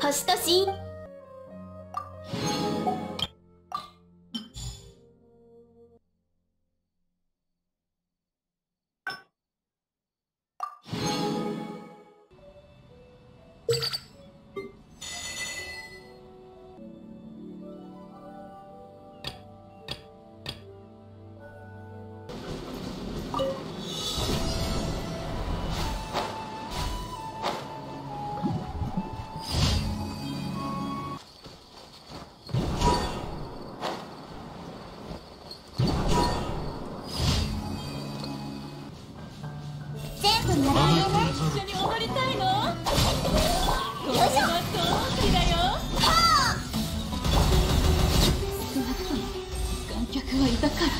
星とし全部もらえるね。一緒に踊りたいのこれよいしょはドキだよ少なくとも観客はいたから